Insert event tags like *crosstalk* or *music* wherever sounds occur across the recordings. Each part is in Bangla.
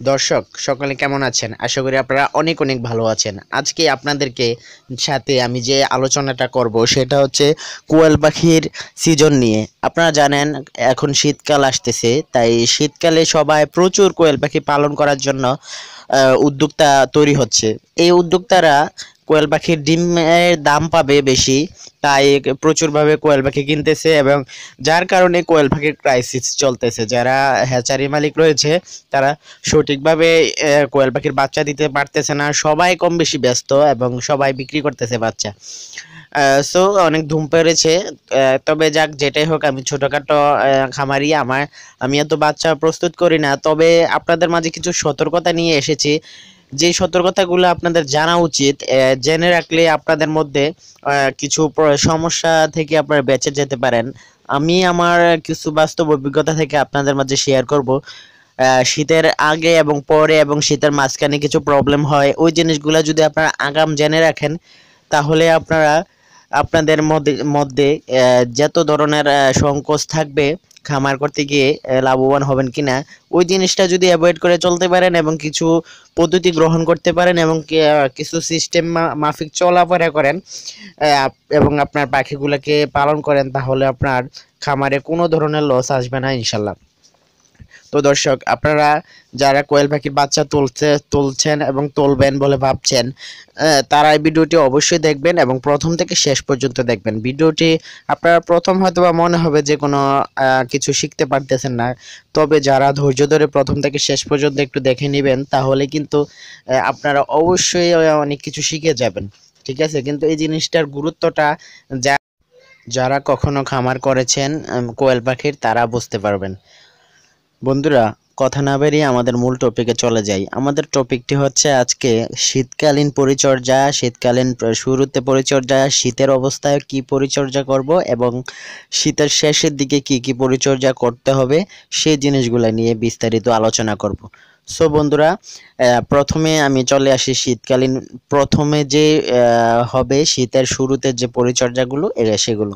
দর্শক, সকলে কেমন আছেন? আশা করি আপনারা অনেক অনেক ভালো আছেন। আজকে আপনাদেরকে সাথে আমি যে আলোচনাটা করব সেটা হচ্ছে কোয়েল পাখির সিজন নিয়ে। আপনারা জানেন, এখন শীতকাল আসতেছে, তাই শীতকালে সবাই প্রচুর কোয়েল পাখি পালন করার জন্য উদ্যোক্তা তৈরি হচ্ছে। এই উদ্যোক্তারা কোয়েল পাখির ডিমের দাম পাবে বেশি, তাই প্রচুরভাবে কোয়েল পাখি কিনতেছে এবং যার কারণে কোয়েল পাখির ক্রাইসিস চলতেছে। যারা হ্যাচারি মালিক রয়েছে, তারা সঠিকভাবে কোয়েল পাখির বাচ্চা দিতে পারতেছে না। সবাই কম বেশি ব্যস্ত এবং সবাই বিক্রি করতেছে বাচ্চা। সো অনেক ধুম পেরেছে। তবে যাক, যেটাই হোক, আমি ছোটোখাটো খামারি, আমার আমি এত বাচ্চা প্রস্তুত করি না। তবে আপনাদের মাঝে কিছু সতর্কতা নিয়ে এসেছি। যে সতর্কতাগুলো আপনাদের জানা উচিত জেনে রাখলে আপনাদের মধ্যে কিছু সমস্যা থেকে আপনারা বেঁচে যেতে পারেন। আমি আমার কিছু বাস্তব অভিজ্ঞতা থেকে আপনাদের মাঝে শেয়ার করব। শীতের আগে এবং পরে এবং শীতের মাঝখানে কিছু প্রবলেম হয়, ওই জিনিসগুলো যদি আপনারা আগাম জেনে রাখেন, তাহলে আপনারা, আপনাদের মধ্যে মধ্যে যত ধরনের সংকোচ থাকবে খামার করতে গিয়ে লাভবান হবেন কিনা, ওই জিনিসটা যদি অ্যাভয়েড করে চলতে পারেন এবং কিছু পদ্ধতি গ্রহণ করতে পারেন এবং কিছু সিস্টেম মাফিক চলাফেরা করেন এবং আপনার পাখিগুলোকে পালন করেন, তাহলে আপনার খামারে কোনো ধরনের লস আসবে না, ইনশাল্লাহ। তো দর্শক, আপনারা যারা কোয়েল পাখির বাচ্চা তুলছে, তুলছেন এবং তুলবেন বলে ভাবছেন তারা এই ভিডিওটি অবশ্যই দেখবেন এবং প্রথম থেকে শেষ পর্যন্ত দেখবেন। ভিডিওটি আপনারা প্রথম হয়তো বা মনে হবে যে কোনো কিছু শিখতে পারতেছেন না। তবে যারা ধৈর্য ধরে প্রথম থেকে শেষ পর্যন্ত একটু দেখে নেবেন, তাহলে কিন্তু আপনারা অবশ্যই অনেক কিছু শিখে যাবেন। ঠিক আছে? কিন্তু এই জিনিসটার গুরুত্বটা যা, যারা কখনো খামার করেছেন কোয়েল পাখির, তারা বুঝতে পারবেন। বন্ধুরা, কথা না বেরিয়ে আমাদের মূল টপিকে চলে যাই। আমাদের টপিকটি হচ্ছে আজকে শীতকালীন পরিচর্যা, শীতকালীন শুরুতে পরিচর্যা, শীতের অবস্থায় কি পরিচর্যা করব এবং শীতের শেষের দিকে কি কি পরিচর্যা করতে হবে, সেই জিনিসগুলো নিয়ে বিস্তারিত আলোচনা করব। সো বন্ধুরা প্রথমে আমি চলে আসি শীতকালীন প্রথমে যে হবে শীতের শুরুতে যে পরিচর্যাগুলো এ সেগুলো।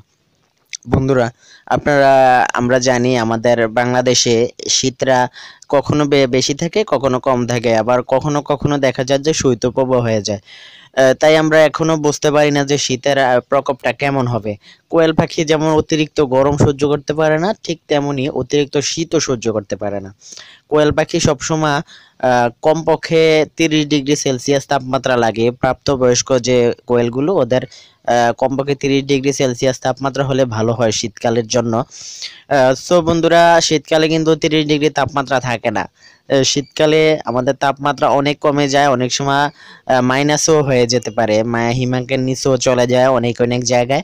বন্ধুরা, আপনারা, আমরা জানি আমাদের বাংলাদেশে শীতরা কখনো বেশি থাকে, কখনো কম থাকে। আবার কখনো কখনো দেখা যায় যে শৈত্যপ্রবাহ হয়ে যায়। তাই আমরা এখনও বুঝতে পারি না যে শীতের প্রকোপটা কেমন হবে। কোয়েল পাখি যেমন অতিরিক্ত গরম সহ্য করতে পারে না, ঠিক তেমনি অতিরিক্ত শীতও সহ্য করতে পারে না। কোয়েল পাখি সবসময় কমপক্ষে তিরিশ ডিগ্রি সেলসিয়াস তাপমাত্রা লাগে। প্রাপ্তবয়স্ক যে কোয়েলগুলো, ওদের কমপক্ষে তিরিশ ডিগ্রি সেলসিয়াস তাপমাত্রা হলে ভালো হয় শীতকালের জন্য। সো বন্ধুরা, শীতকালে কিন্তু তিরিশ ডিগ্রি তাপমাত্রা থাকে না। শীতকালে আমাদের তাপমাত্রা অনেক কমে যায়, অনেক সময় মাইনাসও হয়ে যেতে পারে মা- হিমাঙ্কের নিচেও চলে যায় অনেক অনেক জায়গায়।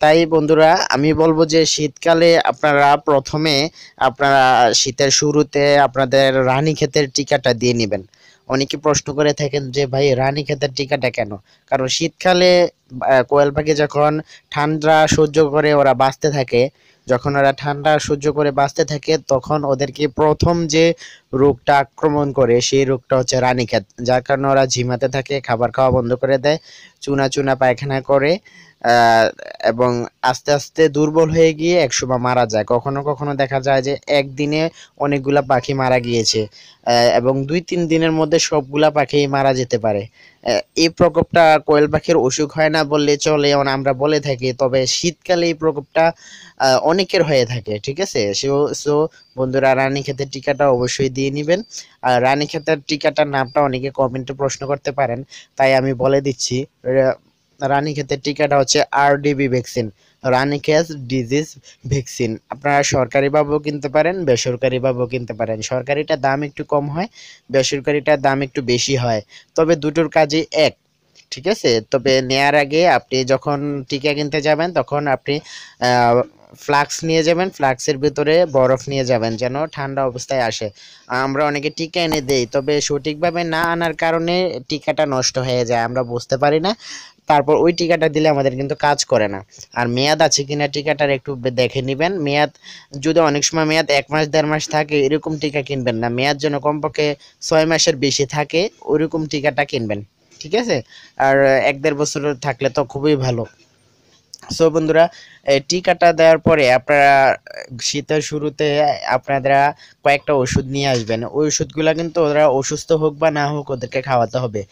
তাই বন্ধুরা, আমি বলব যে শীতকালে আপনারা প্রথমে আপনারা শীতের শুরুতে আপনাদের রানী ক্ষেতের টিকাটা দিয়ে নেবেন। অনেকে প্রশ্ন করে থাকেন যে, ভাই, রানী ক্ষেতের টিকাটা কেন? কারণ শীতকালে কোয়েল পাখি যখন ঠান্ডা সহ্য করে ওরা বাঁচতে থাকে, যখন ওরা ঠান্ডা সহ্য করে বাঁচতে থাকে, তখন ওদেরকে প্রথম যে রোগটা আক্রমণ করে, সেই রোগটা হচ্ছে রানীক্ষেত। যার কারণে ওরা ঝিমাতে থাকে, খাবার খাওয়া বন্ধ করে দেয়, চুনা চুনা পায়খানা করে এবং আস্তে আস্তে দুর্বল হয়ে গিয়ে একসময় মারা যায়। কখনো কখনো দেখা যায় যে একদিনে অনেকগুলা পাখি মারা গিয়েছে এবং দুই তিন দিনের মধ্যে সবগুলা পাখি মারা যেতে পারে। এই প্রকোপটা কোয়েল পাখির অসুখ হয় না বললে চলে আমরা বলে থাকি, তবে শীতকালে এই প্রকোপটা অনেকের হয়ে থাকে, ঠিক আছে? সো সো বন্ধুরা, রানী ক্ষেতের টিকাটা অবশ্যই দিয়ে নেবেন। আর রানী ক্ষেতের টিকাটার নামটা অনেকে কমেন্টে প্রশ্ন করতে পারেন, তাই আমি বলে দিচ্ছি। রানী ক্ষেতের টিকাটা হচ্ছে RDV vaccine Ranikhet disease vaccine আপনারা সরকারিভাবেও কিনতে পারেন বেসরকারিভাবেও কিনতে পারেন। সরকারিটার দাম একটু কম হয়, বেসরকারিটার দাম একটু বেশি হয়। তবে দুটোর কাজই এক, ঠিক আছে? তবে নেয়ার আগে আপনি যখন টিকা কিনতে যাবেন, তখন আপনি ফ্লাক্স নিয়ে যাবেন, ফ্লাক্সের ভিতরে বরফ নিয়ে যাবেন, যেন ঠান্ডা অবস্থায় আসে। আমরা অনেকে টিকা এনে দেই, তবে সঠিকভাবে না আনার কারণে টিকাটা নষ্ট হয়ে যায়, আমরা বুঝতে পারি না। তারপর ওই টিকাটা দিলে আমাদের কিন্তু কাজ করে না। আর মেয়াদ আছে কিনা টিকাটার একটু দেখে নেবেন। মেয়াদ, যদি অনেক সময় মেয়াদ এক মাস, দেড় মাস থাকে, এরকম টিকা কিনবেন না। মেয়াদ যেন কমপক্ষে ছয় মাসের বেশি থাকে, ওইরকম টিকাটা কিনবেন। ঠিক আছে? আর এক দেড় বছর থাকলে তো খুবই ভালো। সো বন্ধুরা টিকাটা দেওয়ার পরে আপনারা শীতের শুরুতে আপনারা কয়েকটা ওষুধ নিয়ে আসবেন। ওই ওষুধগুলো কিন্তু ওরা অসুস্থ হোক বা না হোক ওদেরকে খাওয়াতে হবে।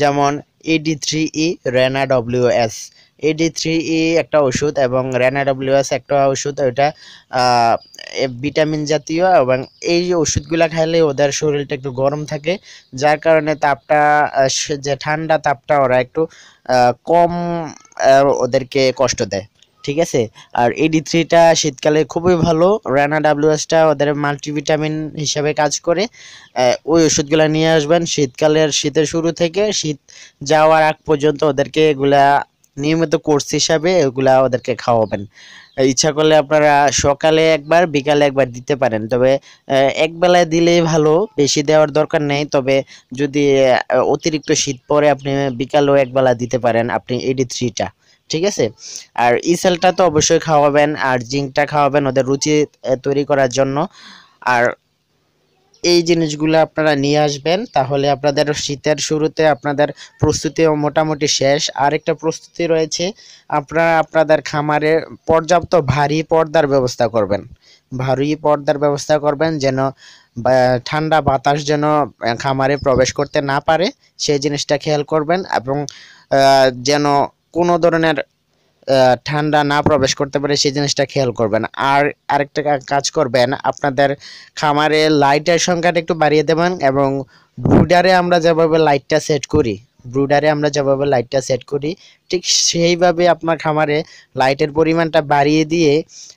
যেমন AD three E রেনা W S AD three E একটা ওষুধ এবং রেনা ডব্লিউ এস একটা ওষুধ, ওইটা ভিটামিন জাতীয় এবং এই ওষুধগুলো খাইলে ওদের শরীরটা একটু গরম থাকে, যার কারণে তাপটা যে ঠান্ডা তাপটা ওরা একটু কম ওদেরকে কষ্ট দেয়। ঠিক আছে? আর এডি থ্রিটা শীতকালে খুবই ভালো। রানা ডাব্লিউএসটা ওদের মাল্টিভিটামিন হিসাবে কাজ করে। ওই ওষুধগুলো নিয়ে আসবেন। শীতকালের শীতের শুরু থেকে শীত যাওয়ার আগ পর্যন্ত ওদেরকে এগুলা নিয়মিত কোর্স হিসাবে এগুলা ওদেরকে খাওয়াবেন। ইচ্ছা করলে আপনারা সকালে একবার বিকালে একবার দিতে পারেন। তবে আহ, এক বেলায় দিলেই ভালো বেশি দেওয়ার দরকার নেই। তবে যদি অতিরিক্ত শীত পরে আপনি বিকালেও একবেলা দিতে পারেন আপনি এডি থ্রিটা ঠিক আছে? আর ইসেলটা তো অবশ্যই খাওয়াবেন, আর জিঙ্কটা খাওয়াবেন ওদের রুচি তৈরি করার জন্য। আর এই জিনিসগুলো আপনারা নিয়ে আসবেন, তাহলে আপনাদের শীতের শুরুতে আপনাদের প্রস্তুতিও মোটামুটি শেষ। আরেকটা প্রস্তুতি রয়েছে, আপনারা আপনাদের খামারে পর্যাপ্ত ভারী পর্দার ব্যবস্থা করবেন। ভারী পর্দার ব্যবস্থা করবেন যেন ঠান্ডা বাতাস যেন খামারে প্রবেশ করতে না পারে, সেই জিনিসটা খেয়াল করবেন এবং যেন কোনো ধরনের ঠান্ডা না প্রবেশ করতে পারে সেই জিনিসটা খেয়াল করবেন। আর আরেকটা কাজ করবেন, আপনাদের খামারে লাইটের সংখ্যাটা একটু বাড়িয়ে দেবেন এবং ব্রুডারে আমরা যেভাবে লাইটটা সেট করি ব্রুডারে আমরা যেভাবে লাইটটা সেট করি, ঠিক সেইভাবে আপনার খামারে লাইটের পরিমাণটা বাড়িয়ে দিয়ে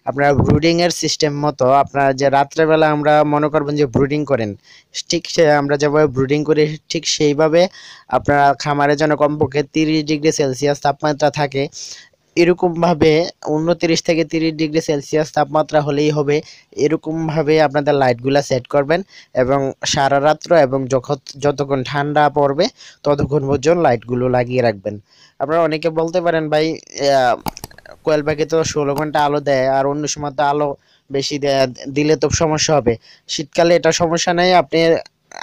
আপনার ব্রুডিংয়ের সিস্টেম মতো আপনার যে রাত্রেবেলা আমরা মনে করবেন যে ব্রুডিং করেন, ঠিক সে আমরা যেভাবে ব্রুডিং করি, ঠিক সেইভাবে আপনার খামারে যেন কমপক্ষে তিরিশ ডিগ্রি সেলসিয়াস তাপমাত্রা থাকে এরকমভাবে উনত্রিশ থেকে তিরিশ ডিগ্রি সেলসিয়াস তাপমাত্রা হলেই হবে। এরকমভাবে আপনাদের লাইটগুলা সেট করবেন এবং সারা রাত্র এবং যখন যতক্ষণ ঠান্ডা পড়বে ততক্ষণ পর্যন্ত লাইটগুলো লাগিয়ে রাখবেন। আপনারা অনেকে বলতে পারেন, ভাই কোয়েল পাখি তো ষোলো ঘণ্টা আলো দেয় আর অন্য সময় তো আলো বেশি দিলে তো সমস্যা হবে। শীতকালে এটা সমস্যা নেই, আপনি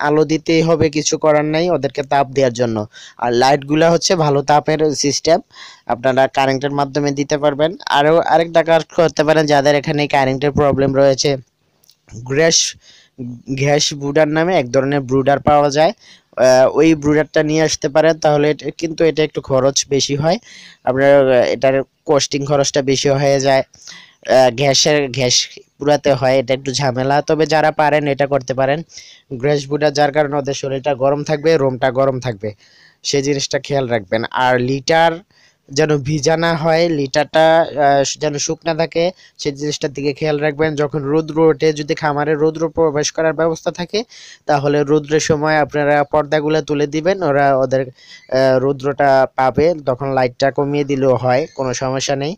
আলো দিতেই হবে, কিছু করার নাই ওদেরকে তাপ দেওয়ার জন্য। আর লাইটগুলো হচ্ছে ভালো তাপের সিস্টেম আপনারা কারেন্টের মাধ্যমে দিতে পারবেন। আরও আরেকটা কাজ করতে পারেন যাদের এখানে কারেন্টের প্রবলেম রয়েছে। গ্যাস গ্যাস ব্রুডার নামে এক ধরনের ব্রুডার পাওয়া যায়। ওই ব্রুডারটা নিয়ে আসতে পারেন, তাহলে কিন্তু এটা একটু খরচ বেশি হয়। আপনার, এটার কস্টিং খরচটা বেশি হয়ে যায়। গ্যাসের, গ্যাস পুরাতে হয়, এটা একটু ঝামেলা। তবে যারা পারেন, এটা করতে পারেন। গ্যাস বুটা, যার কারণে ওদের শরীরটা গরম থাকবে, রোমটা গরম থাকবে। সেই জিনিসটা খেয়াল রাখবেন। আর লিটার যেন ভিজা না হয়, লিটারটা যেন শুকনা থাকে, সেই জিনিসটার দিকে খেয়াল রাখবেন। যখন রৌদ্র ওঠে, যদি খামারে রৌদ্র প্রবেশ করার ব্যবস্থা থাকে, তাহলে রৌদ্রের সময় আপনারা পর্দাগুলো তুলে দিবেন, ওরা ওদের রৌদ্রটা পাবে। তখন লাইটটা কমিয়ে দিলেও হয়, কোনো সমস্যা নেই।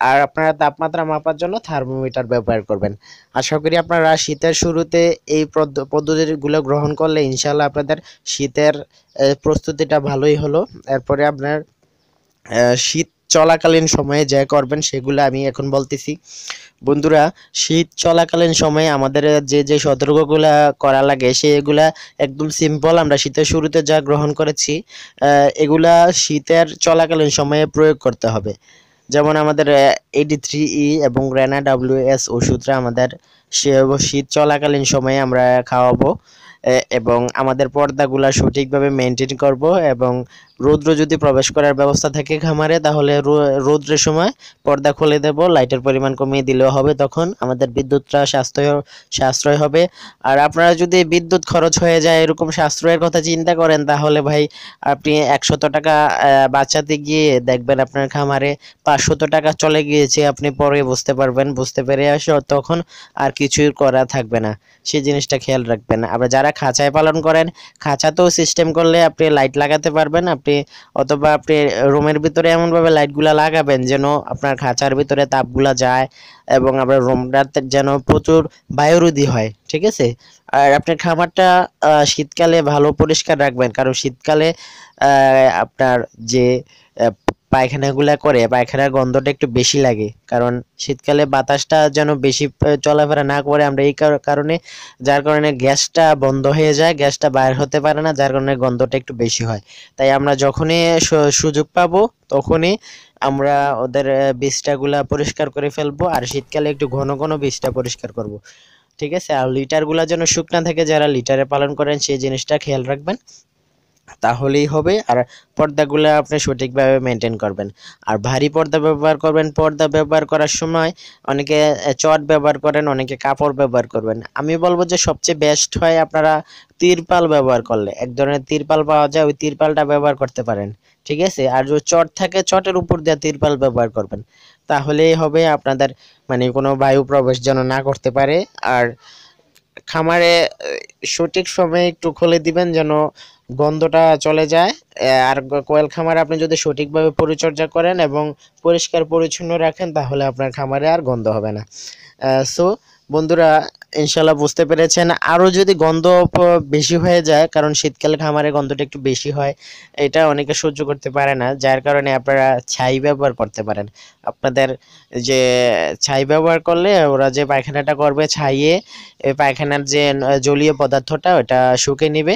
আর আপনারা তাপমাত্রা মাপার জন্য থার্মোমিটার ব্যবহার করবেন। আশা করি আপনারা শীতের শুরুতে এই পদ্ধ- পদ্ধতিগুলো গ্রহণ করলে ইনশাল্লাহ আপনাদের শীতের প্রস্তুতিটা ভালোই হলো। এরপরে আপনার শীত চলাকালীন সময়ে যা করবেন সেগুলো আমি এখন বলতেছি। বন্ধুরা, শীত চলাকালীন সময়ে আমাদের যে যে সতর্কগুলা করা লাগে সেগুলা একদম সিম্পল আমরা শীতের শুরুতে যা গ্রহণ করেছি এগুলা শীতের চলাকালীন সময়ে প্রয়োগ করতে হবে। যেমন আমাদের এইটি থ্রি ই এবং রেনা ডাব্লিউ এস ওষুধটা আমাদের শীত চলাকালীন সময়ে আমরা খাওয়াবো। এবং আমাদের পর্দাগুলা সঠিকভাবে মেনটেন করব এবং রৌদ্র যদি প্রবেশ করার ব্যবস্থা থাকে খামারে, তাহলে রৌদ্রের সময় পর্দা খুলে দেব, লাইটের পরিমাণ কমিয়ে দিলেও হবে তখন আমাদের বিদ্যুৎটা সাশ্রয় সাশ্রয় হবে। আর আপনারা যদি বিদ্যুৎ খরচ হয়ে যায় এরকম সাশ্রয়ের কথা চিন্তা করেন, তাহলে ভাই আপনি একশত টাকা বাঁচাতে গিয়ে দেখবেন আপনার খামারে পাঁচশত টাকা চলে গিয়েছে, আপনি পরে বুঝতে পারবেন, বুঝতে পেরে আসো, তখন আর কিছুই করা থাকবে না। সেই জিনিসটা খেয়াল রাখবেন। আবার যারা খাঁচায় পালন করেন। খাঁচাতেও সিস্টেম করলে আপনি লাইট লাগাতে পারবেন। আপনি অথবা আপনি রুমের ভিতরে এমনভাবে লাইটগুলা লাগাবেন যেন আপনার খাঁচার ভিতরে তাপগুলা যায় এবং আপনার রুমটাতে যেন প্রচুর বায়ুরোধী হয়, ঠিক আছে? আর আপনার খামারটা শীতকালে ভালো পরিষ্কার রাখবেন। কারণ শীতকালে আপনার যে পায়খানাগুলা করে, পায়খানার গন্ধটা একটু বেশি লাগে। কারণ শীতকালে বাতাসটা যেন বেশি চলাফেরা না করে আমরা এই কারণে, যার কারণে গ্যাসটা বন্ধ হয়ে যায়, গ্যাসটা বাইর হতে পারে না, যার কারণে গন্ধটা একটু বেশি হয়। তাই আমরা যখনই সুযোগ পাবো, তখনই আমরা ওদের বীজটাগুলা পরিষ্কার করে ফেলব, আর শীতকালে একটু ঘন ঘন বীজটা পরিষ্কার করব। ঠিক আছে? আর লিটারগুলা যেন শুকনা থাকে, যারা লিটারে পালন করেন, সেই জিনিসটা খেয়াল রাখবেন। তাহলেই হবে আর পর্দাগুলো আপনি সঠিকভাবে মেনটেন করবেন। আর ভারী পর্দা ব্যবহার করবেন, পর্দা ব্যবহার করার সময় অনেকে চট ব্যবহার করেন, অনেকে কাপড় ব্যবহার করবেন। আমি বলব যে সবচেয়ে বেস্ট হয় আপনারা তিরপাল ব্যবহার করলে। এক ধরনের তিরপাল পাওয়া যায়, ওই তিরপালটা ব্যবহার করতে পারেন। ঠিক আছে? আর যদি চট থাকে, চটের উপর দিয়ে তিরপাল ব্যবহার করবেন। তাহলেই হবে আপনাদের মানে কোনো বায়ু প্রবেশ যেন না করতে পারে। আর খামারে সঠিক সময়ে একটু খুলে দিবেন যেন গন্ধটা চলে যায়। আর কোয়েল খামারে আপনি যদি সঠিকভাবে পরিচর্যা করেন এবং পরিষ্কার পরিচ্ছন্ন রাখেন, তাহলে আপনার খামারে আর গন্ধ হবে না। সো, বন্ধুরা ইনশাল্লাহ বুঝতে পেরেছেন। আরও যদি গন্ধ বেশি হয়ে যায়, কারণ শীতকালে খামারে গন্ধটা একটু বেশি হয়, এটা অনেকে সহ্য করতে পারে না, যার কারণে আপনারা ছাই ব্যবহার করতে পারেন। আপনাদের যে ছাই ব্যবহার করলে ওরা যে পায়খানাটা করবে ছাইয়ে পায়খানার যে জলীয় পদার্থটা, ওটা শুকে নিবে।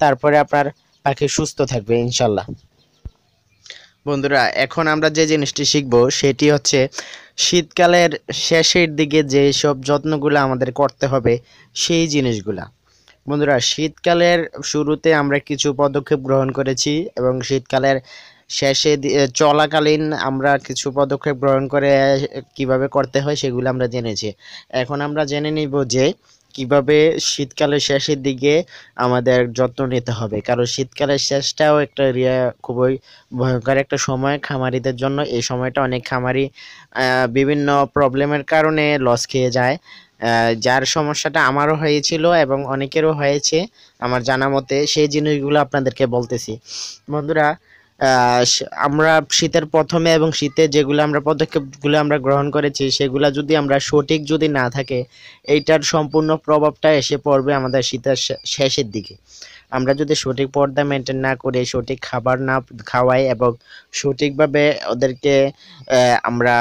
তারপরে আপনার পাখি সুস্থ থাকবে, ইনশাল্লাহ। বন্ধুরা, এখন আমরা যে জিনিসটি শিখব, সেটি হচ্ছে শীতকালের শেষের দিকে যে সব যত্নগুলো আমাদের করতে হবে, সেই জিনিসগুলা। বন্ধুরা, শীতকালের শুরুতে আমরা কিছু পদক্ষেপ গ্রহণ করেছি এবং শীতকালের শেষে চলাকালীন আমরা কিছু পদক্ষেপ গ্রহণ করে কীভাবে করতে হয়, সেগুলো আমরা জেনেছি। এখন আমরা জেনে নিব যে কীভাবে শীতকালের শেষের দিকে আমাদের যত্ন নিতে হবে? কারণ শীতকালের শেষটাও একটা রিয়া খুবই ভয়ঙ্কর একটা সময় খামারিদের জন্য। এই সময়টা অনেক খামারি বিভিন্ন প্রবলেমের কারণে লস খেয়ে যায়। যার সমস্যাটা আমারও হয়েছিল এবং অনেকেরও হয়েছে। আমার জানা মতে সেই জিনিসগুলো আপনাদেরকে বলতেছি। বন্ধুরা আমরা শীতের প্রথমে এবং শীতে যেগুলো আমরা, পদক্ষেপগুলো আমরা গ্রহণ করেছি, সেগুলো যদি আমরা সঠিক যদি না থাকে, এইটার সম্পূর্ণ প্রভাবটা এসে পড়বে আমাদের শীতের শেষের দিকে। আমরা যদি সঠিক পর্দা মেনটেন না করে, সঠিক খাবার না খাওয়াই এবং সঠিকভাবে ওদেরকে আমরা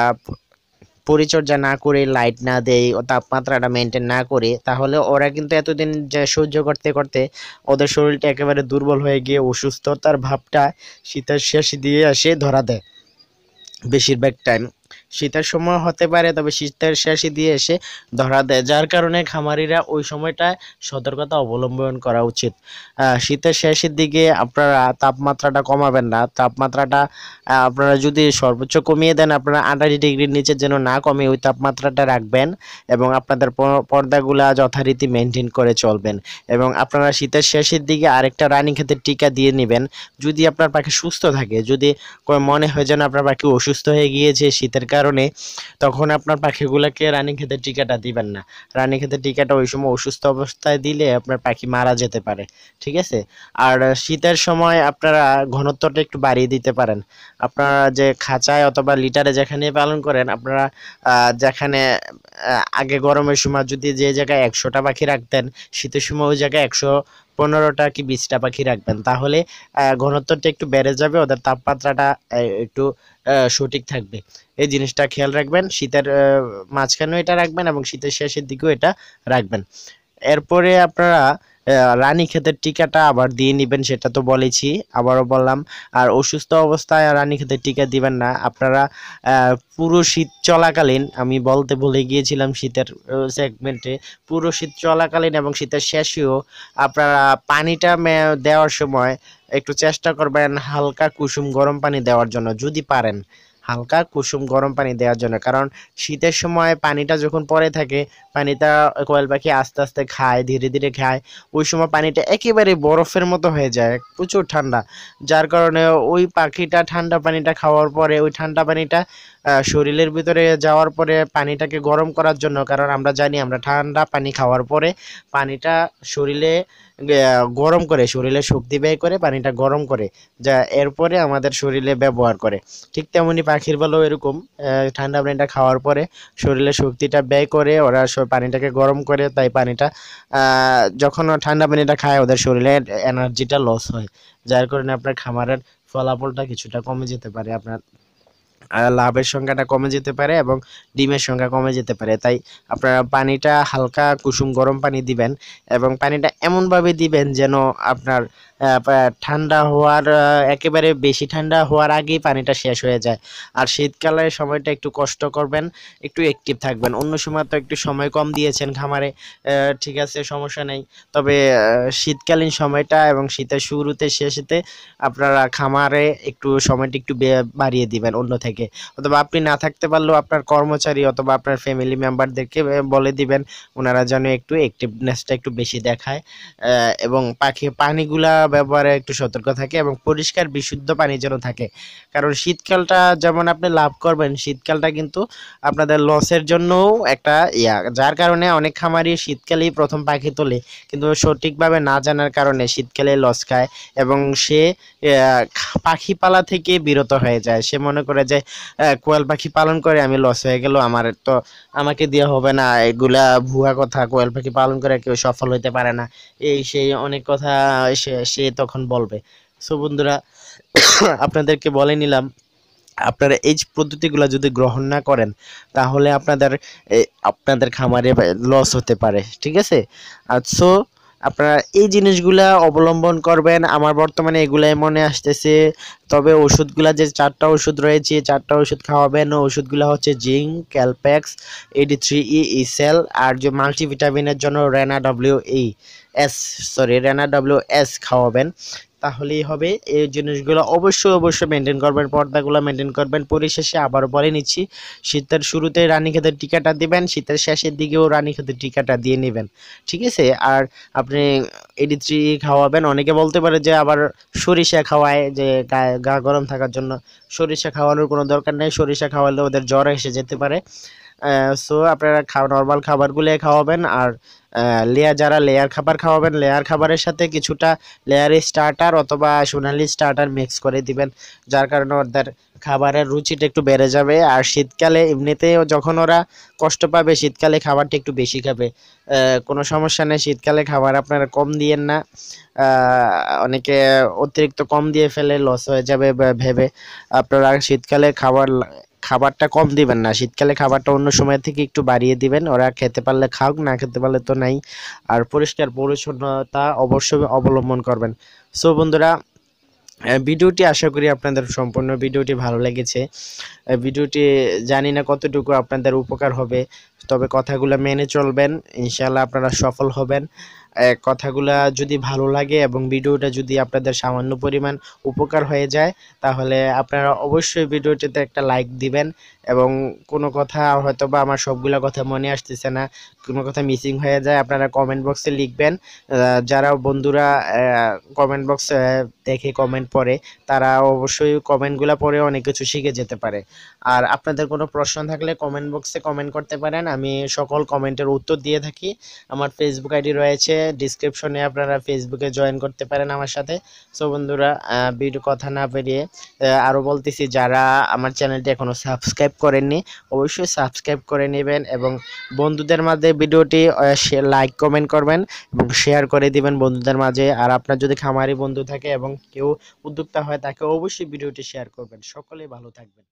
পরিচর্যা না করে লাইট না দেয়, ও তাপমাত্রাটা মেনটেন না করে, তাহলে ওরা কিন্তু এতদিন যে সহ্য করতে করতে ওদের শরীরটা একেবারে দুর্বল হয়ে গিয়ে অসুস্থতার ভাবটা শীতের শেষ দিয়ে এসে ধরা দেয়। বেশিরভাগ টাইম শীতের সময় হতে পারে, তবে শীতের শেষে দিয়ে এসে ধরা দেয়। যার কারণে খামারিরা ওই সময়টায় সতর্কতা অবলম্বন করা উচিত। শীতের শেষের দিকে আপনারা তাপমাত্রাটা কমাবেন না। তাপমাত্রাটা আপনারা যদি সর্বোচ্চ কমিয়ে দেন, আপনারা আঠাশ ডিগ্রির নিচে যেন না কমে, ওই তাপমাত্রাটা রাখবেন এবং আপনাদের পর্দাগুলা যথারীতি মেনটেন করে চলবেন। এবং আপনারা শীতের শেষের দিকে আরেকটা রানিং ক্ষেতের টিকা দিয়ে নেবেন। যদি আপনার পাখি সুস্থ থাকে, যদি মনে হয় যেন আপনার পাখি অসুস্থ হয়ে গিয়েছে শীতের কারণে তখন আপনার পাখিগুলোকে রানী ক্ষেতের টিকাটা দিবেন না। রানী খেতে টিকাটা ওই সময় অসুস্থ অবস্থায় দিলে আপনার পাখি মারা যেতে পারে, ঠিক আছে? আর শীতের সময় আপনারা ঘনত্বটা একটু বাড়িয়ে দিতে পারেন। আপনারা যে খাঁচায় অথবা লিটারে যেখানে পালন করেন, আপনারা যেখানে আগে গরমের সময় যদি যে জায়গায় একশোটা পাখি রাখতেন, শীতের সময় ওই জায়গায় একশো পনেরোটা কি বিশটা পাখি রাখবেন, তাহলে ঘনত্বটা একটু বেড়ে যাবে, ওদের তাপমাত্রাটা একটু সঠিক থাকবে। এই জিনিসটা খেয়াল রাখবেন, শীতের মাঝখানেও এটা রাখবেন এবং শীতের শেষের দিকেও এটা রাখবেন। এরপরে আপনারা রানী ক্ষেতের টিকাটা আবার দিয়ে নেবেন, সেটা তো বলেছি। আবারও বললাম, আর অসুস্থ অবস্থায় রানী ক্ষেতের টিকা দিবেন না। আপনারা পুরো শীত চলাকালীন, আমি বলতে ভুলে গিয়েছিলাম শীতের সেগমেন্টে পুরো শীত চলাকালীন এবং শীতের শেষেও আপনারা পানিটা দেওয়ার সময় একটু চেষ্টা করবেন হালকা কুসুম গরম পানি দেওয়ার জন্য, যদি পারেন। হালকা কুসুম গরম পানি দেওয়ার জন্য। কারণ শীতের সময় পানিটা যখন পরে থাকে, পানিটা কোয়েল পাখি আস্তে আস্তে খায়, ধীরে ধীরে খায়। ওই সময় পানিটা একেবারে বরফের মতো হয়ে যায়, প্রচুর ঠান্ডা। যার কারণে ওই পাখিটা ঠান্ডা পানিটা খাওয়ার পরে, ওই ঠান্ডা পানিটা শরীরের ভিতরে যাওয়ার পরে পানিটাকে গরম করার জন্য, কারণ আমরা জানি আমরা ঠান্ডা পানি খাওয়ার পরে পানিটা শরীরে গরম করে, শরীরে শক্তি ব্যয় করে, পানিটা গরম করে, যা এরপরে আমাদের শরীরে ব্যবহার করে। ঠিক তেমনি পাখির বেলাও এরকম ঠান্ডা পানিটা খাওয়ার পরে শরীরে শক্তিটা ব্যয় করে, ওরা পানিটাকে গরম করে, তাই পানিটা যখন ঠান্ডা পানিটা খায়, ওদের শরীরে এনার্জিটা লস হয়। যার কারণে আপনার খামারের ফলাফলটা কিছুটা কমে যেতে পারে, আপনার লাভের সংখ্যাটা কমে যেতে পারে এবং ডিমের সংখ্যা কমে যেতে পারে। তাই আপনারা পানিটা হালকা কুসুম গরম পানি দিবেন এবং পানিটা এমনভাবে দিবেন যেন আপনার ঠান্ডা হওয়ার একেবারে বেশি ঠান্ডা হওয়ার আগেই পানিটা শেষ হয়ে যায়। আর শীতকালের সময়টা একটু কষ্ট করবেন, একটু অ্যাক্টিভ থাকবেন। অন্য সময় তো একটু সময় কম দিয়েছেন খামারে ঠিক আছে, সমস্যা নেই। তবে শীতকালীন সময়টা এবং শীতের শুরুতে শেষেতে আপনারা খামারে একটু সময়টা একটু বাড়িয়ে দিবেন অন্য থেকে। অথবা আপনি না থাকতে পারলেও আপনার কর্মচারী অথবা আপনার ফ্যামিলি মেম্বারদেরকে বলে দিবেন, ওনারা যেন একটু অ্যাক্টিভনেসটা একটু বেশি দেখায়। এবং পাখি, পানিগুলা ব্যবহারে একটু সতর্ক থাকে এবং পরিষ্কার, বিশুদ্ধ পানি যেন থাকে। কারণ শীতকালটা যেমন আপনি লাভ করবেন, শীতকালটা কিন্তু আপনাদের লসের জন্যও একটা ইয়া। যার কারণে অনেক খামারি শীতকালেই প্রথম পাখি তোলে। কিন্তু সঠিকভাবে না জানার কারণে শীতকালে লস খায় এবং সে পাখি পালা থেকে বিরত হয়ে যায়। সে মনে করে যে কোয়েল পাখি পালন করে আমি লস হয়ে গেল, আমার তো আমাকে দিয়ে হবে না। এগুলা ভুয়া কথা, কোয়েল পাখি পালন করে কেউ সফল হইতে পারে না। এই সেই অনেক কথা সে সে তখন বলবে। সো বন্ধুরা, *coughs* আপনাদেরকে বলে নিলাম, আপনারা এই পদ্ধতিগুলো যদি গ্রহণ না করেন, তাহলে আপনাদের আপনাদের খামারে লস হতে পারে, ঠিক আছে? আর সো আপনারা এই জিনিসগুলা অবলম্বন করবেন। আমার বর্তমানে এগুলাই মনে আসতেছে। তবে ওষুধগুলা যে চারটা ওষুধ রয়েছে চারটা ওষুধ খাওয়াবেন। ওষুধগুলো হচ্ছে জিঙ্ক, ক্যালপ্যাক্স এডি থ্রি ই ইসেল আর যে মাল্টিভিটামিনের জন্য রেনা W E S sorry, রেনা W S খাওয়াবেন। তাহলেই হবে। এই জিনিসগুলো অবশ্যই অবশ্যই মেনটেন করবেন, পর্দাগুলো মেনটেন করবেন। পরিশেষে আবারও বলে নিচ্ছি, শীতের শুরুতে রানীক্ষেতের টিকাটা দিবেন, শীতের শেষের দিকেও রানীক্ষেতের টিকাটা দিয়ে নেবেন। ঠিক আছে? আর আপনি এডি থ্রি খাওয়াবেন। অনেকে বলতে পারে যে আবার সরিষা খাওয়ায়, যে গা গরম থাকার জন্য সরিষা খাওয়ানোর কোনো দরকার নেই। সরিষা খাওয়ালে ওদের জ্বর এসে যেতে পারে। সো আপনারা খাওয়া নর্মাল খাবারগুলো খাওয়াবেন আর লেয়ার যারা লেয়ার খাবার খাওয়াবেন লেয়ার খাবারের সাথে কিছুটা লেয়ারি স্টার্টার অথবা সোনালি স্টার্টার মিক্স করে দিবেন, যার কারণে ওদের খাবারের রুচিটা একটু বেড়ে যাবে। আর শীতকালে এমনিতেও যখন ওরা কষ্ট পাবে, শীতকালে খাবারটা একটু বেশি খাবে। কোনো সমস্যা নেই, শীতকালে খাবার আপনারা কম দিয়েন না। অনেকে অতিরিক্ত কম দিয়ে ফেলে লস হয়ে যাবে ভেবে। আপনারা শীতকালে খাবার খাবারটা কম দিবেন না। শীতকালে খাবারটা অন্য সময় থেকে একটু বাড়িয়ে দিবেন। ওরা খেতে পারলে খাওক না খেতে পারলে তো নাই। আর পরিষ্কার পরিচ্ছন্নতা অবশ্যই অবলম্বন করবেন। সো বন্ধুরা ভিডিওটি আশা করি আপনাদের সম্পূর্ণ ভিডিওটি ভালো লেগেছে। ভিডিওটি জানি না কতটুকু আপনাদের উপকার হবে, তবে কথাগুলো মেনে চলবেন। ইনশাল্লাহ আপনারা সফল হবেন। কথাগুলা যদি ভালো লাগে এবং ভিডিওটা যদি আপনাদের সামান্য পরিমাণ উপকার হয়ে যায়, তাহলে আপনারা অবশ্যই ভিডিওটিতে একটা লাইক দিবেন এবং কোনো কথা হয়তো বা আমার সবগুলা কথা মনে আসতেছে না, কোনো কথা মিসিং হয়ে যায়, আপনারা কমেন্ট বক্সে লিখবেন। যারা বন্ধুরা কমেন্ট বক্স দেখে কমেন্ট পড়ে, তারা অবশ্যই কমেন্টগুলো পড়ে অনেক কিছু শিখে যেতে পারে। আর আপনাদের কোনো প্রশ্ন থাকলে কমেন্ট বক্সে কমেন্ট করতে পারেন, আমি সকল কমেন্টের উত্তর দিয়ে থাকি। আমার ফেসবুক আইডি রয়েছে ডিসক্রিপশনে আপনারা ফেসবুকে জয়েন করতে পারেন আমার সাথে। সো বন্ধুরা ভিডিও কথা না পেরিয়ে আরও বলতেছি, যারা আমার চ্যানেলটি এখনও সাবস্ক্রাইব করেননি, অবশ্যই সাবস্ক্রাইব করে নেবেন এবং বন্ধুদের মাঝে ভিডিওটি লাইক কমেন্ট করবেন এবং শেয়ার করে দিবেন বন্ধুদের মাঝে। আর আপনার যদি খামারি বন্ধু থাকে এবং কেউ উদ্যোক্তা হয়, তাকে অবশ্যই ভিডিওটি শেয়ার করবেন। সকলেই ভালো থাকবেন।